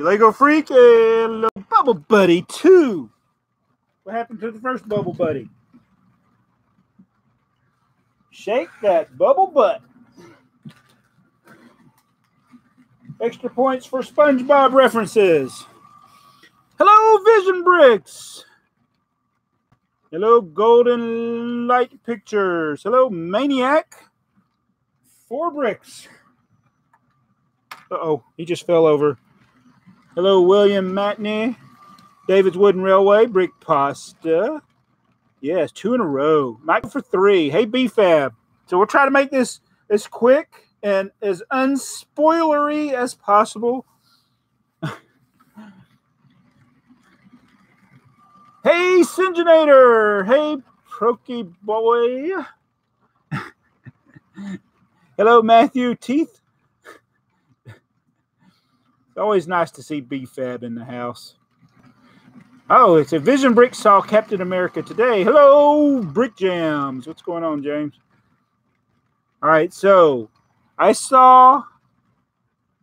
Lego Freak and Bubble Buddy 2. What happened to the first Bubble Buddy? Shake that bubble butt. Extra points for SpongeBob references. Hello, Vision Bricks. Hello, Golden Light Pictures. Hello, Maniac. Four bricks. Uh oh, he just fell over. Hello, William Matney. David's Wooden Railway, Brick Pasta. Yes, two in a row. Michael for three. Hey, BFAB. So we'll try to make this as quick and as unspoilery as possible. hey, Syngenator. Hey, Proky Boy. Hello, Matthew Teeth. It's always nice to see BFAB in the house. Oh, it's a Vision Brick saw Captain America today. Hello, Brick Jams. What's going on, James? All right, so I saw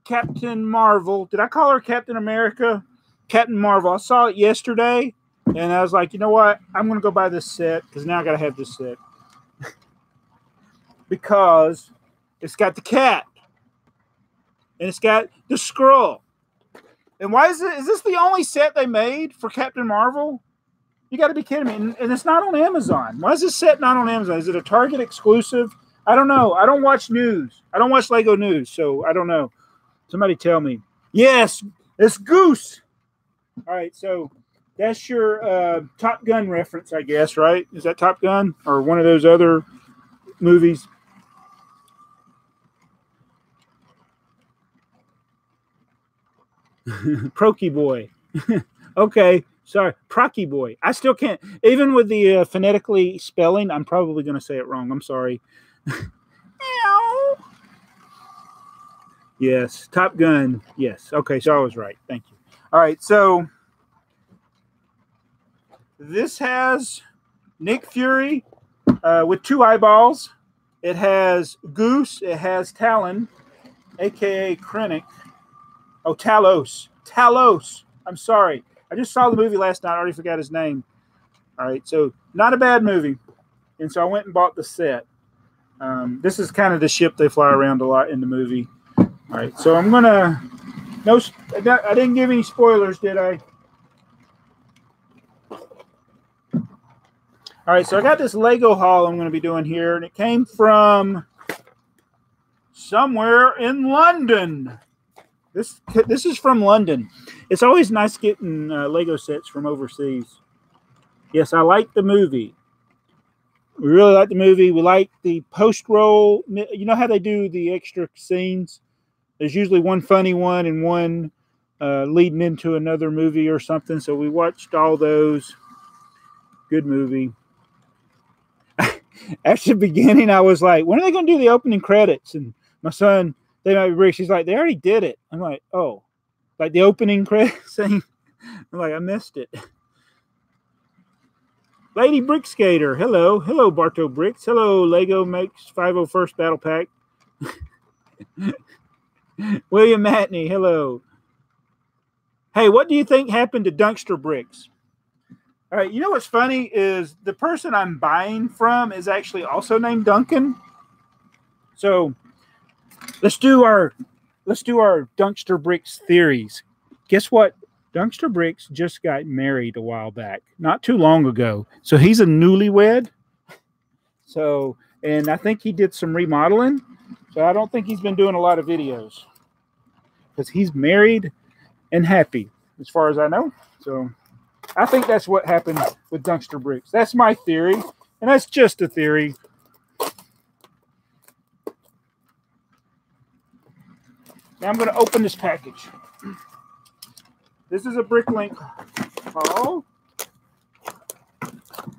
Captain Marvel. Did I call her Captain America? Captain Marvel. I saw it yesterday, and I was like, you know what? I'm going to go buy this set because now I got to have this set because it's got the cat and it's got the scroll. And why is it? Is this the only set they made for Captain Marvel? You got to be kidding me! And, and, it's not on Amazon. Why is this set not on Amazon? Is it a Target exclusive? I don't know. I don't watch news. I don't watch Lego news, so I don't know. Somebody tell me. Yes, it's Goose. All right, so that's your uh, Top Gun reference, I guess, right? Is that Top Gun or one of those other movies? Proky boy. okay, sorry, Procky boy. I still can't, even with the uh, phonetically spelling, I'm probably going to say it wrong. I'm sorry. yes, Top Gun. Yes. Okay, so I was right. Thank you. All right, so this has Nick Fury uh, with two eyeballs. It has Goose. It has Talon, aka Krennic. Oh, Talos. Talos. I'm sorry. I just saw the movie last night. I already forgot his name. All right. So, not a bad movie. And so I went and bought the set. Um, this is kind of the ship they fly around a lot in the movie. All right. So I'm going to. No, I didn't give any spoilers, did I? All right, so I got this Lego haul I'm going to be doing here, and it came from somewhere in London. This this is from London. It's always nice getting uh, Lego sets from overseas. Yes, I like the movie. We really like the movie. We like the post roll. You know how they do the extra scenes? There's usually one funny one and one uh, leading into another movie or something. So we watched all those. Good movie. At the beginning, I was like, when are they going to do the opening credits? And my son TheyMightBeBricks. She's like, they already did it. I'm like, oh, like the opening credit scene. I'm like, I missed it. Lady Brick Skater, hello, hello, Barto Bricks, hello, Lego makes 501st Battle Pack. William Matney, hello. Hey, what do you think happened to Dunkster Bricks? All right, you know what's funny is the person I'm buying from is actually also named Duncan. So let's do our let's do our Dunkster Bricks theories. Guess what? Dunkster Bricks just got married a while back, not too long ago. So he's a newlywed. So, and I think he did some remodeling. So I don't think he's been doing a lot of videos because he's married and happy, as far as I know. So I think that's what happened with Dunkster Bricks. That's my theory, and that's just a theory. Now I'm going to open this package. This is a Bricklink Oh,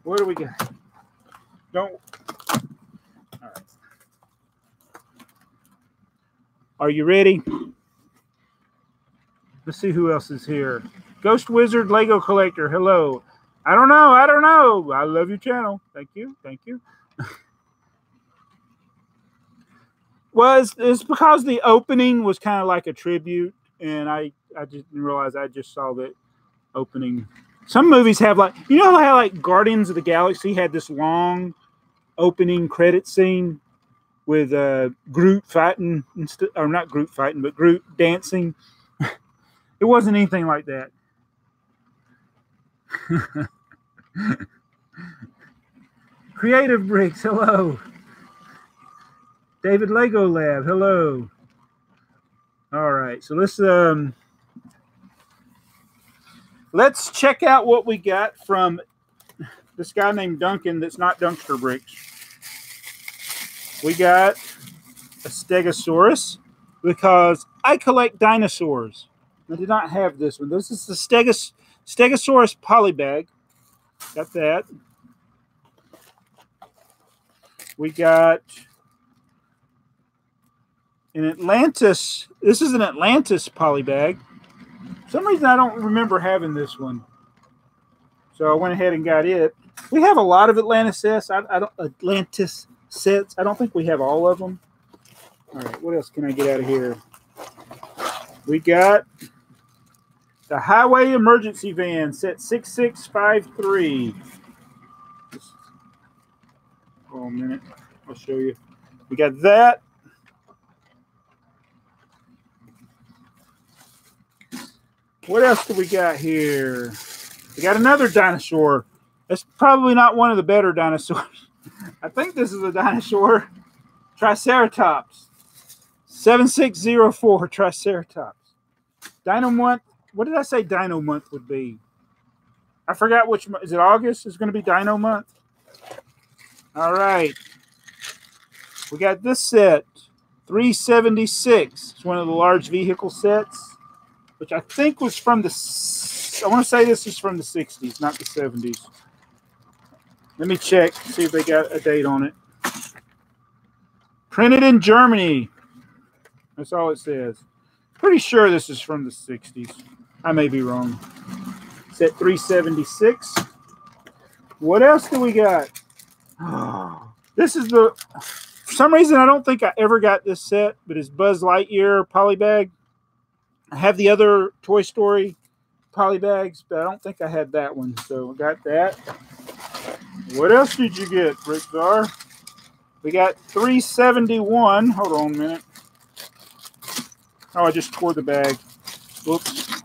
What do we got? Don't. All right. Are you ready? Let's see who else is here. Ghost Wizard Lego Collector. Hello. I don't know. I don't know. I love your channel. Thank you. Thank you. was it's because the opening was kind of like a tribute and I I didn't realize I just saw that opening. Some movies have like you know how like Guardians of the Galaxy had this long opening credit scene with uh, Groot fighting, inst- or not Groot fighting, but Groot dancing. it wasn't anything like that. Creative Bricks, hello. David Lego Lab, hello. All right, so let's um let's check out what we got from this guy named Duncan that's not Dunkster Bricks. We got a Stegosaurus because I collect dinosaurs. I did not have this one. This is the Stegos, Stegosaurus polybag. Got that. We got an Atlantis. This is an Atlantis polybag. For some reason I don't remember having this one. So I went ahead and got it. We have a lot of Atlantis sets. I, I don't Atlantis sets. I don't think we have all of them. All right, what else can I get out of here? We got the Highway Emergency Van set 6653. Oh, a minute. I'll show you. We got that. What else do we got here? We got another dinosaur. It's probably not one of the better dinosaurs. I think this is a dinosaur. Triceratops. 7604 Triceratops. Dino month. What did I say dino month would be? I forgot which month. Is it August? Is going to be dino month? All right. We got this set. 376. It's one of the large vehicle sets which I think was from the. I want to say this is from the 60s, not the 70s. Let me check, see if they got a date on it. Printed in Germany. That's all it says. Pretty sure this is from the 60s. I may be wrong. Set 376. What else do we got? This is the. For some reason, I don't think I ever got this set, but it's Buzz Lightyear polybag. I have the other Toy Story polybags, but I don't think I had that one. So I got that. What else did you get, Rick Dar? We got 371. Hold on a minute. Oh, I just tore the bag. Whoops.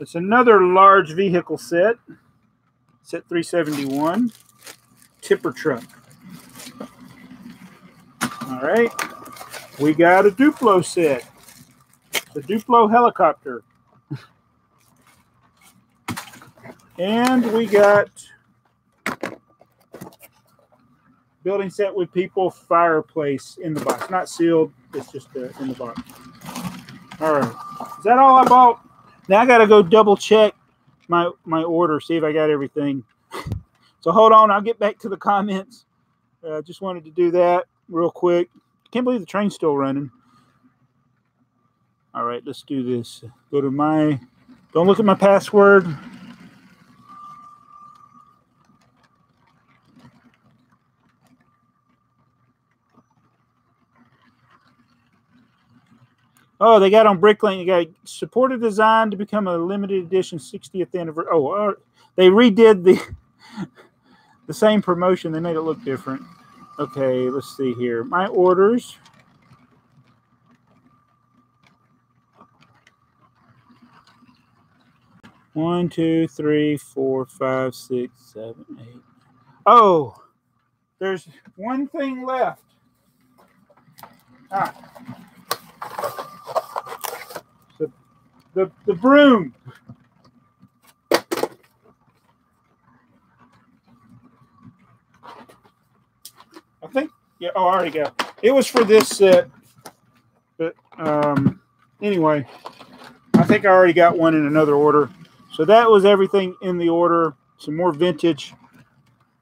It's another large vehicle set. Set 371. Tipper truck. All right. We got a Duplo set the Duplo helicopter. and we got building set with people fireplace in the box. Not sealed, it's just uh, in the box. All right. Is that all I bought? Now I got to go double check my, my order, see if I got everything. So hold on, I'll get back to the comments. Uh, just wanted to do that real quick. Can't believe the train's still running. All right, let's do this. Go to my, don't look at my password. Oh, they got on Bricklink. You got supported design to become a limited edition 60th anniversary. Oh, uh, they redid the the same promotion. They made it look different. Okay, let's see here. My orders. One, two, three, four, five, six, seven, eight. Oh, there's one thing left. Ah. The, the, the broom. I think, yeah, oh, I already got it. was for this set, but um, anyway, I think I already got one in another order. So that was everything in the order. Some more vintage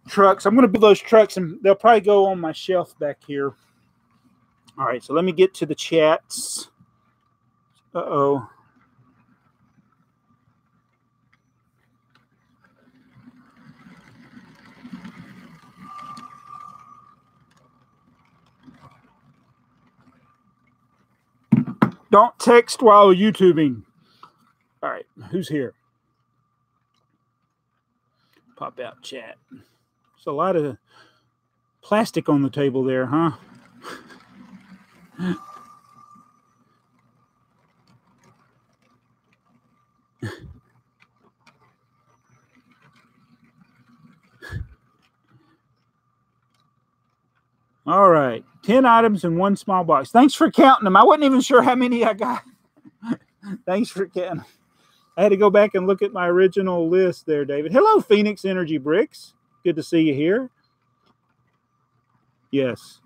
trucks. I'm going to build those trucks and they'll probably go on my shelf back here. All right, so let me get to the chats. Uh-oh. Don't text while YouTubing. All right, who's here? Pop out chat. It's a lot of plastic on the table there, huh? All right. 10 items in one small box. Thanks for counting them. I wasn't even sure how many I got. Thanks for counting. I had to go back and look at my original list there, David. Hello, Phoenix Energy Bricks. Good to see you here. Yes.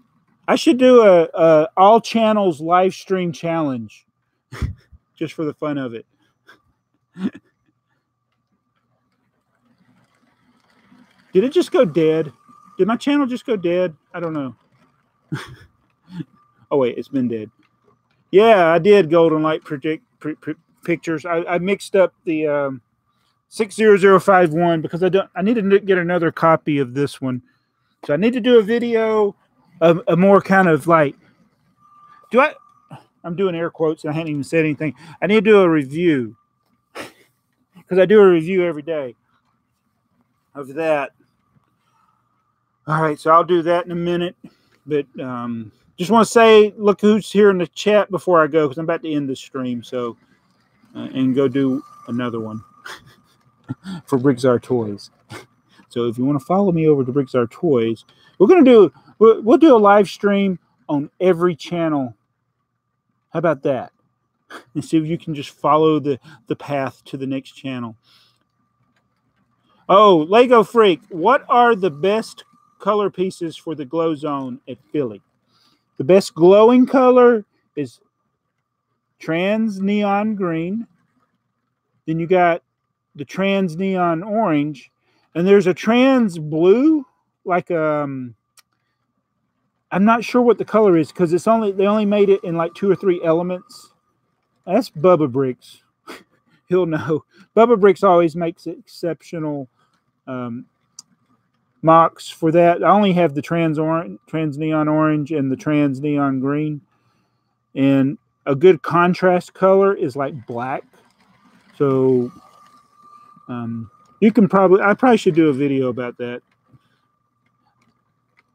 I should do a, a all channels live stream challenge just for the fun of it. Did it just go dead? Did my channel just go dead? I don't know. oh wait, it's been dead. Yeah, I did Golden Light predict pictures. I, I, mixed up the um, six zero zero five one because I don't. I need to get another copy of this one. So I need to do a video, a, a more kind of like. Do I? I'm doing air quotes and I hadn't even said anything. I need to do a review because I do a review every day of that. All right, so I'll do that in a minute. But um, just want to say, look who's here in the chat before I go because I'm about to end the stream. So, Uh, and go do another one for Brick BrickTsar Toys. So if you want to follow me over to Brick BrickTsar Toys, we're gonna do we'll, we'll do a live stream on every channel. How about that? And see if you can just follow the the path to the next channel. Oh, Lego Freak, what are the best color pieces for the glow zone at Philly. The best glowing color is trans neon green. Then you got the trans neon orange, and there's a trans blue, like um I'm not sure what the color is because it's only they only made it in like two or three elements. That's Bubba Bricks. He'll know. Bubba Bricks always makes exceptional um, MOCs for that. I only have the trans orange, trans neon orange, and the trans neon green. And a good contrast color is like black. So um, you can probably, I probably should do a video about that.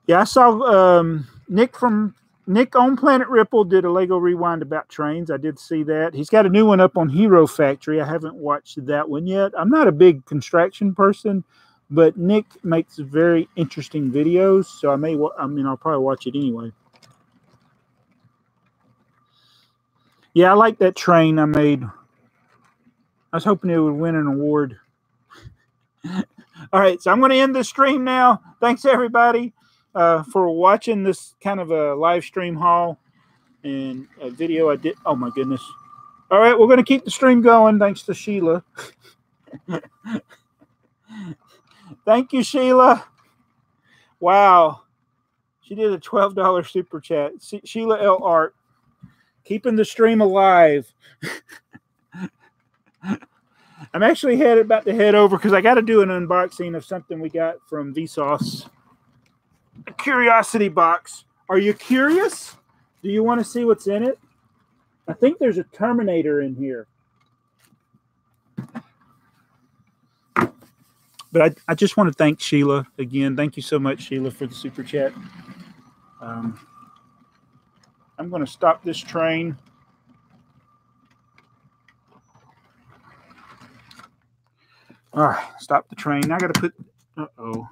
Yeah, I saw um, Nick from Nick on Planet Ripple did a Lego rewind about trains. I did see that. He's got a new one up on Hero Factory. I haven't watched that one yet. I'm not a big construction person, but Nick makes very interesting videos, so I may. I mean, I'll probably watch it anyway. Yeah, I like that train I made. I was hoping it would win an award. All right, so I'm going to end the stream now. Thanks everybody uh, for watching this kind of a live stream haul and a video I did. Oh my goodness! All right, we're going to keep the stream going. Thanks to Sheila. Thank you, Sheila. Wow. She did a $12 super chat. Sheila L. Art, keeping the stream alive. I'm actually headed about to head over because I got to do an unboxing of something we got from Vsauce. A curiosity box. Are you curious? Do you want to see what's in it? I think there's a Terminator in here. but I, I just want to thank Sheila again. Thank you so much, Sheila, for the super chat. Um, I'm going to stop this train. All right, stop the train. I got to put. Uh oh.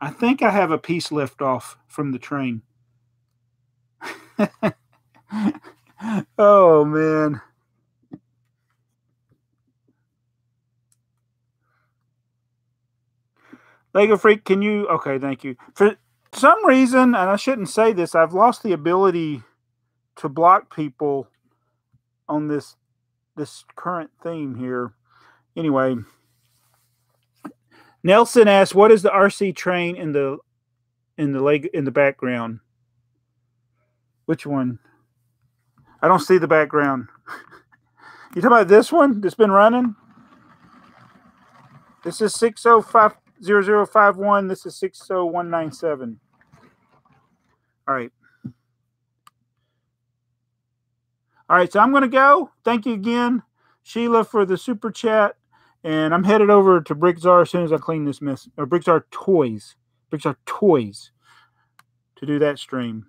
I think I have a piece left off from the train. oh, man. Lego Freak, can you? Okay, thank you. For some reason, and I shouldn't say this, I've lost the ability to block people on this this current theme here. Anyway, Nelson asks, "What is the RC train in the in the leg in the background? Which one? I don't see the background. you talking about this one that's been running? This is six oh five 0051. This is 60197. All right. All right, so I'm going to go. Thank you again, Sheila, for the super chat. And I'm headed over to BrickTsar as soon as I clean this mess. Or BrickTsar Toys. BrickTsar Toys to do that stream.